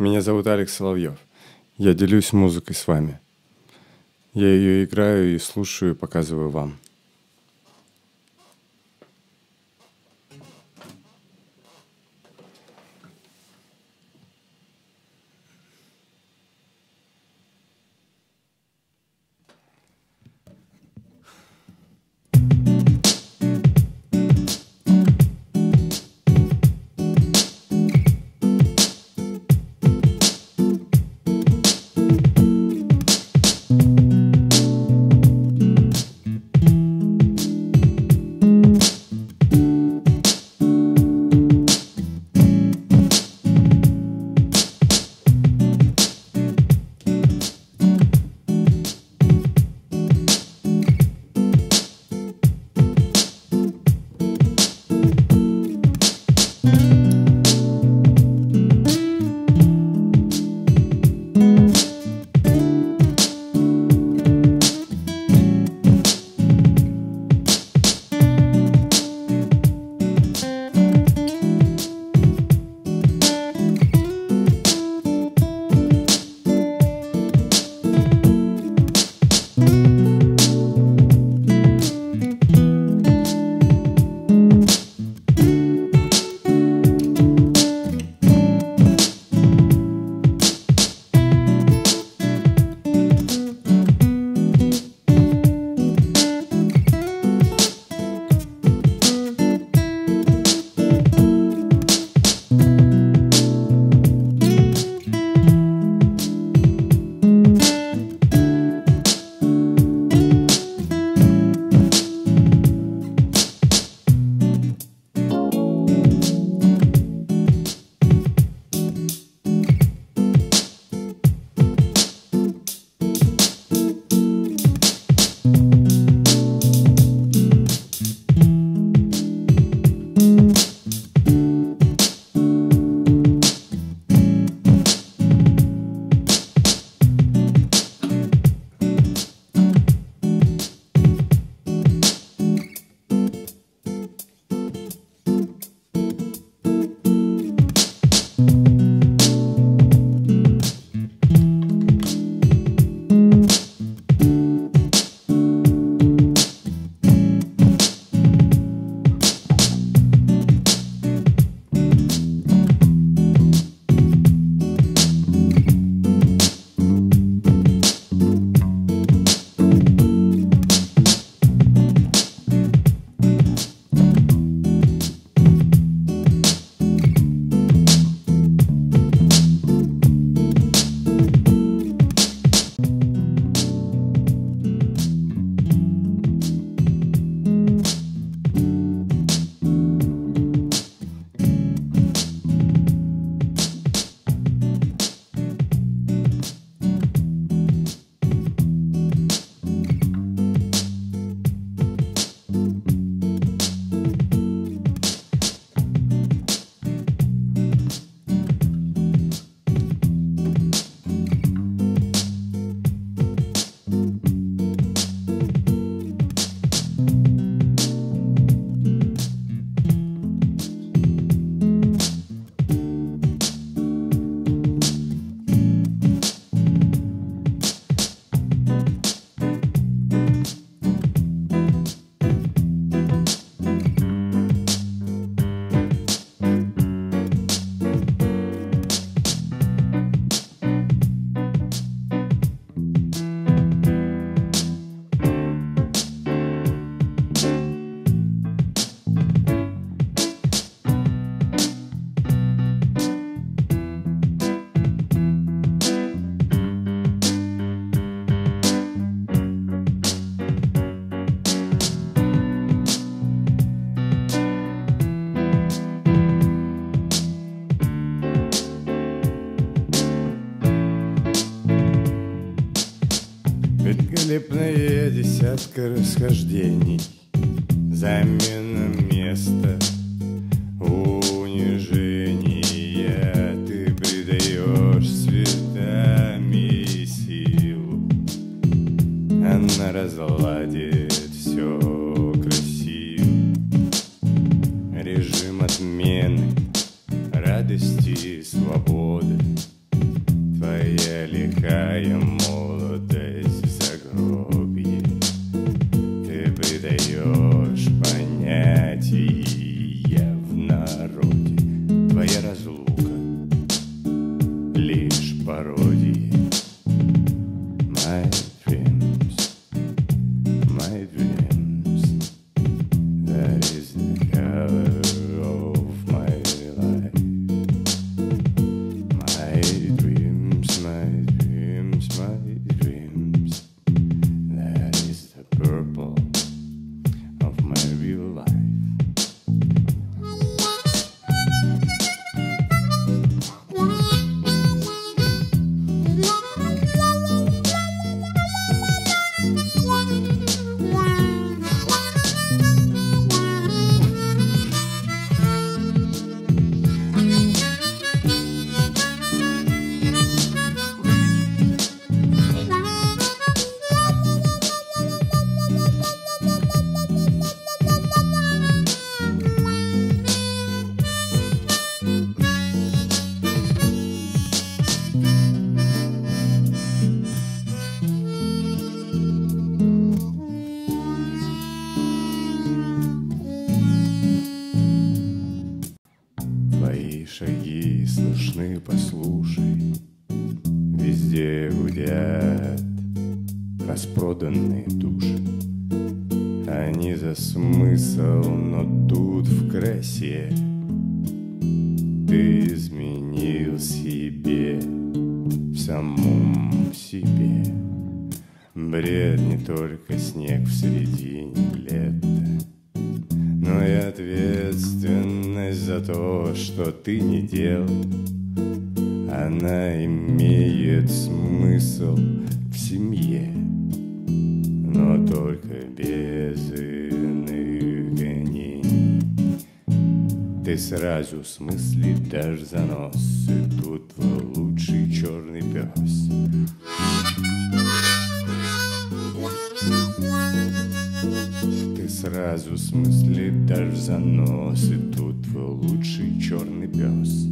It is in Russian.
Меня зовут Алекс Соловьев. Я делюсь музыкой с вами. Я ее играю и слушаю, и показываю вам. Десятка расхождений Замена места унижения Ты придаешь цветами силу. Она разладит все красиво. Режим отмены радости слышны, послушай. Везде гудят распроданные души. Они за смысл, но тут в красе. Ты изменил себе в самом себе. Бред не только снег в середине лета но и ответственность за то, что ты не делал Она имеет смысл в семье Но только без иных гонений Ты сразу смысле дашь занос И тут твой лучший черный пес. Ты сразу смысле даже занос И тут твой лучший черный пес.